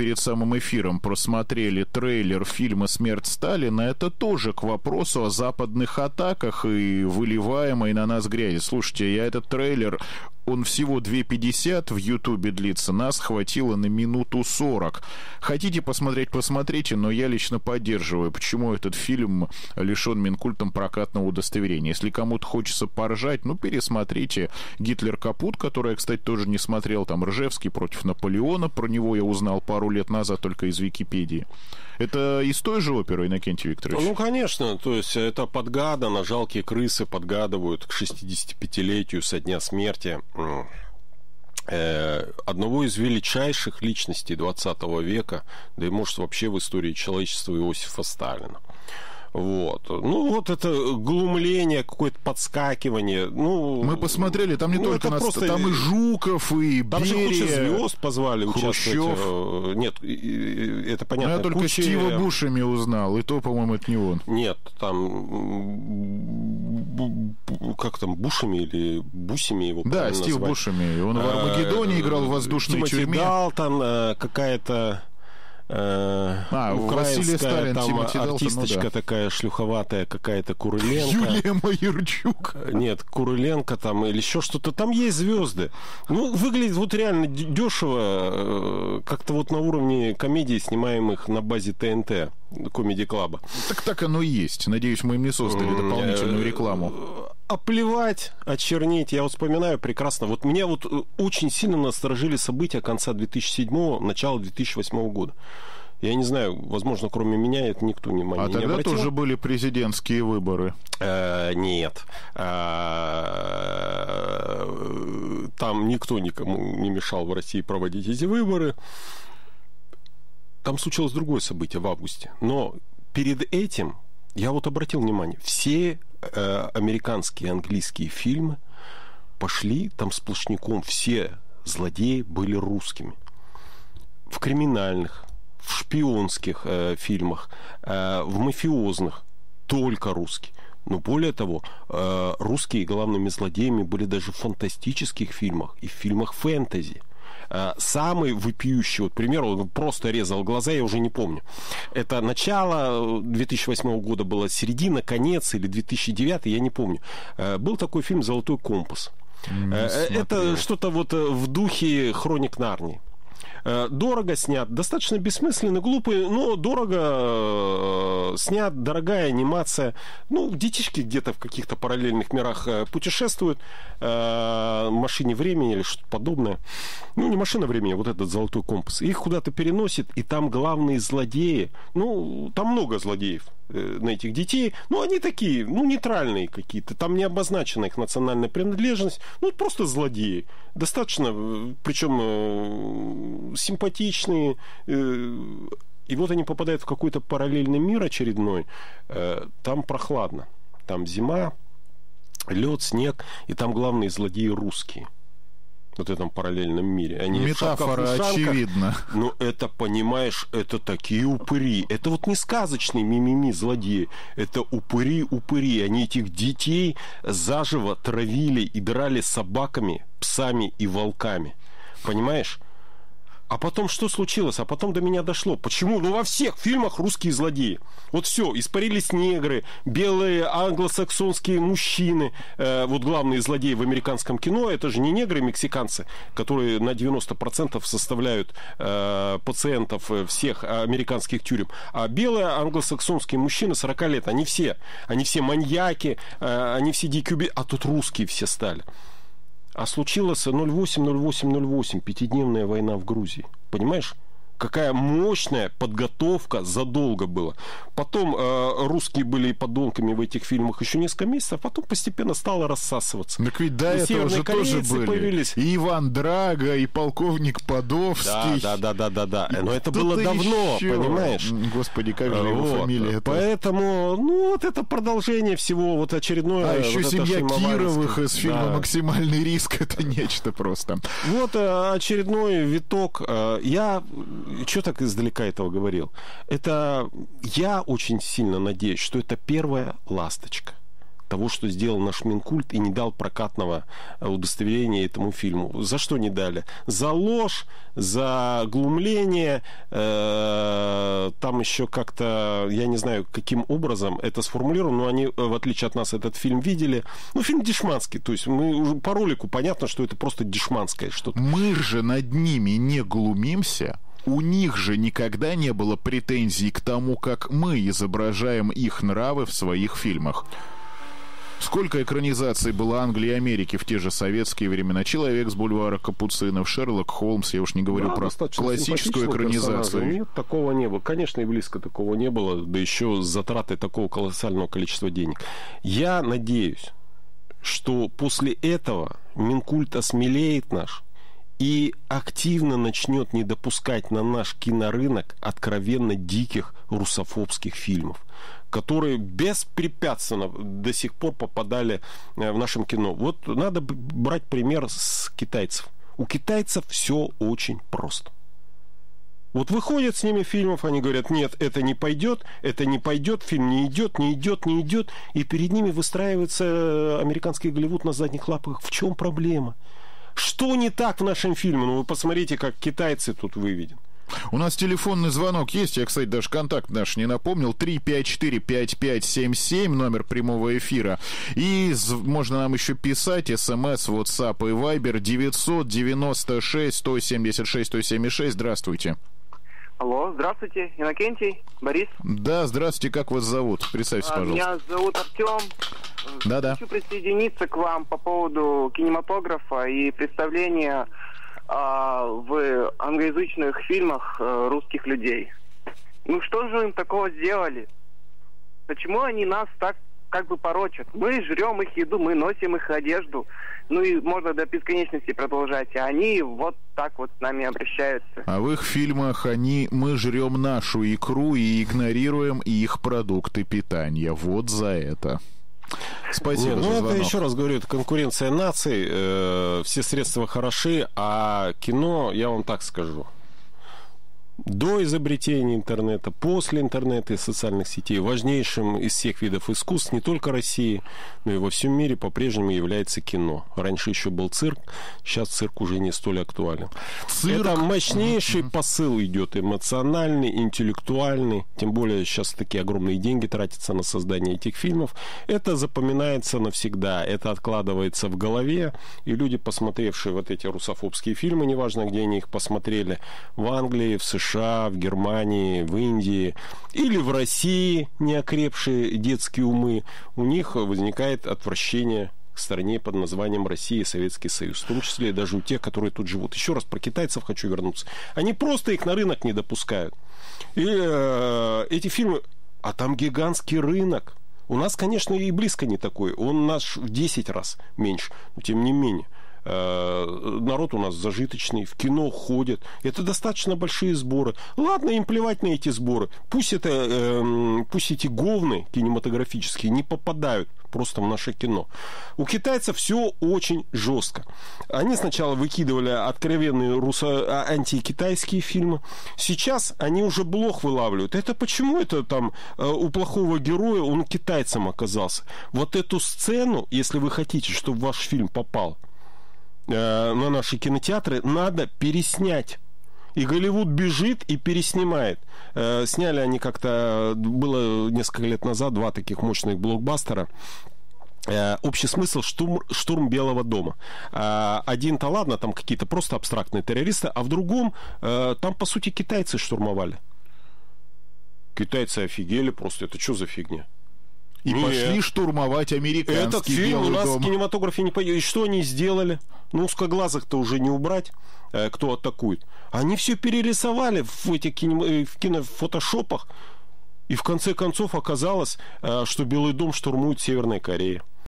перед самым эфиром просмотрели трейлер фильма «Смерть Сталина», это тоже к вопросу о западных атаках и выливаемой на нас грязи. Слушайте, я этот трейлер он всего 2.50 в Ютубе длится, нас хватило на минуту 40. Хотите посмотреть, посмотрите, но я лично поддерживаю, почему этот фильм лишен Минкультом прокатного удостоверения. Если кому-то хочется поржать, ну, пересмотрите «Гитлер капут», который я, кстати, тоже не смотрел, там Ржевский против Наполеона, про него я узнал пару лет назад только из Википедии. Это из той же оперы, Иннокентий Викторович? Ну, конечно, то есть это подгадано, жалкие крысы подгадывают к 65-летию со дня смерти Э, одного из величайших личностей 20 века, да и, может, вообще в истории человечества Иосифа Сталина. Вот. Ну, вот это глумление, какое-то подскакивание. Ну, Мы посмотрели, там не ну, только нас, просто... там и Жуков, и Там Берия, же куча звезд позвали Хрущев. участвовать. Нет, это понятно. Но я только куча... Стива Бушеми узнал, и то, по-моему, это не он. Нет, там как там, Бушами или Бусими его Да, Стив назвать? Бушами. Он в Армагеддоне э, играл в воздушной Тимоти тюрьме. Далтон, э, какая-то Э, а, Василий Сталин, там Тимати артисточка ну, да. такая шлюховатая какая-то Куриленко. Юлия Майорчук. Нет, Куриленко там или еще что-то. Там есть звезды. Ну, выглядит вот реально дешево, э, как-то вот на уровне комедий, снимаемых на базе ТНТ, Комеди Клаба. Так так оно и есть. Надеюсь, мы им не создали дополнительную рекламу оплевать, очернить. Я вот вспоминаю прекрасно. Вот меня вот э, очень сильно насторожили события конца 2007 начала 2008 года. Я не знаю, возможно, кроме меня это никто не внимания а не тогда обратил. тоже были президентские выборы. Э, нет. Э, там никто никому не мешал в России проводить эти выборы. Там случилось другое событие в августе. Но перед этим я вот обратил внимание, все американские английские фильмы пошли там сплошняком, все злодеи были русскими. В криминальных, в шпионских э, фильмах, э, в мафиозных только русские. Но более того, э, русские главными злодеями были даже в фантастических фильмах и в фильмах фэнтези. Э, самый выпиющий, вот, пример, он просто резал глаза, я уже не помню. Это начало 2008 э, года было, середина, конец или 2009, я не помню. Э, был такой фильм «Золотой компас». Не Это что-то вот в духе «Хроник Нарнии». Э, дорого снят, достаточно бессмысленный, глупый, но дорого э, снят, дорогая анимация. Ну, детишки где-то в каких-то параллельных мирах э, путешествуют, машине времени или что-то подобное. Ну, не машина времени, а вот этот золотой компас. Их куда-то переносит, и там главные злодеи. Ну, там много злодеев на этих детей. Ну, они такие, ну, нейтральные какие-то. Там не обозначена их национальная принадлежность. Ну, просто злодеи. Достаточно, причем симпатичные. Э, и вот они попадают в какой-то параллельный мир очередной. Э, там прохладно. Там зима, лед, снег, и там главные злодеи русские – вот этом параллельном мире. Они Метафора очевидна. Но это, понимаешь, это такие упыри. Это вот не сказочные мимими злодеи. Это упыри-упыри. Они этих детей заживо травили и драли собаками, псами и волками. Понимаешь? А потом что случилось? А потом до меня дошло. Почему? Ну, во всех фильмах русские злодеи. Вот все, испарились негры, белые англосаксонские мужчины. Э, вот главные злодеи в американском кино, это же не негры, мексиканцы, которые на 90% составляют э, пациентов всех американских тюрем. А белые англосаксонские мужчины 40 лет, они все, они все маньяки, э, они все убийцы, а тут русские все стали. А случилось 08-08-08, пятидневная война в Грузии. Понимаешь? Какая мощная подготовка задолго была. Потом э, русские были подонками в этих фильмах еще несколько месяцев, а потом постепенно стало рассасываться. Так ведь до и этого же тоже были. Появились. И Иван Драга, и полковник Подовский. Да, да, да, да, да. да. Но это было давно, еще. понимаешь? Господи, как же его вот. фамилия? Это... Поэтому, ну, вот это продолжение всего, вот очередное. А еще вот семья Кировых из фильма да. «Максимальный риск» — это нечто просто. Вот э, очередной виток. Э, я что так издалека этого говорил? Это я очень сильно надеюсь, что это первая ласточка. того, что сделал наш Минкульт и не дал прокатного э, удостоверения этому фильму. За что не дали? За ложь, за глумление, э, там еще как-то, я не знаю, каким образом это сформулировано, но они, в отличие от нас, этот фильм видели. Ну, фильм дешманский, то есть мы уже по ролику понятно, что это просто дешманское что-то. Мы же над ними не глумимся, у них же никогда не было претензий к тому, как мы изображаем их нравы в своих фильмах. Сколько экранизаций было Англии и Америки в те же советские времена? Человек с бульвара Капуцинов, Шерлок Холмс, я уж не говорю Да, про классическую персонажа. экранизацию. Нет, такого не было. Конечно, и близко такого не было, да еще с затратой такого колоссального количества денег. Я надеюсь, что после этого Минкульт осмелеет наш и активно начнет не допускать на наш кинорынок откровенно диких русофобских фильмов которые беспрепятственно до сих пор попадали э, в нашем кино. Вот надо брать пример с китайцев. У китайцев все очень просто. Вот выходят с ними фильмов, они говорят, нет, это не пойдет, это не пойдет, фильм не идет, не идет, не идет, и перед ними выстраивается э, американский Голливуд на задних лапах. В чем проблема? Что не так в нашем фильме? Ну, вы посмотрите, как китайцы тут выведены. У нас телефонный звонок есть, я, кстати, даже контакт наш не напомнил, 354-5577, номер прямого эфира. И з- можно нам еще писать, смс, WhatsApp и Viber 996-176-176. Здравствуйте. Алло, здравствуйте, Иннокентий, Борис. Да, здравствуйте, как вас зовут? Представьтесь, А, пожалуйста. Меня зовут Артем. Да-да. Хочу присоединиться к вам по поводу кинематографа и представления а, в англоязычных фильмах э, русских людей. Ну что же им такого сделали? Почему они нас так как бы порочат? Мы жрем их еду, мы носим их одежду. Ну и можно до бесконечности продолжать. А они вот так вот с нами обращаются. А в их фильмах они мы жрем нашу икру и игнорируем их продукты питания. Вот за это. Спасибо за ну, это еще раз говорю, это конкуренция наций, э, все средства хороши, а кино, я вам так скажу, до изобретения интернета, после интернета и социальных сетей, важнейшим из всех видов искусств не только России, но и во всем мире по-прежнему является кино. Раньше еще был цирк, сейчас цирк уже не столь актуален. Цирк- Это мощнейший посыл идет, эмоциональный, интеллектуальный, тем более сейчас такие огромные деньги тратятся на создание этих фильмов. Это запоминается навсегда, это откладывается в голове, и люди, посмотревшие вот эти русофобские фильмы, неважно, где они их посмотрели, в Англии, в США, в Германии, в Индии или в России, неокрепшие детские умы, у них возникает отвращение к стране под названием Россия и Советский Союз, в том числе и даже у тех, которые тут живут. Еще раз про китайцев хочу вернуться. Они просто их на рынок не допускают. И э, эти фильмы, а там гигантский рынок. У нас, конечно, и близко не такой. Он наш в 10 раз меньше, но тем не менее. Э, народ у нас зажиточный, в кино ходят. Это достаточно большие сборы. Ладно, им плевать на эти сборы. Пусть это, эм, пусть эти говны кинематографические не попадают просто в наше кино. У китайцев все очень жестко. Они сначала выкидывали откровенные русо- а, антикитайские фильмы. Сейчас они уже блох вылавливают. Это почему это там э, у плохого героя он китайцем оказался? Вот эту сцену, если вы хотите, чтобы ваш фильм попал э, на наши кинотеатры, надо переснять. И Голливуд бежит и переснимает. Э, сняли они как-то, было несколько лет назад, два таких мощных блокбастера. Э, общий смысл штурм, штурм Белого дома. Один-то ладно, там какие-то просто абстрактные террористы, а в другом там, по сути, китайцы штурмовали. Китайцы офигели просто. Это что за фигня? И Нет. пошли штурмовать американский Этот фильм Белый у нас дом. в кинематографе не пойдет. И что они сделали? Ну, узкоглазых-то уже не убрать, э, кто атакует. Они все перерисовали в этих кинем... э, в кинофотошопах. И в конце концов оказалось, э, что Белый дом штурмует Северная Корея.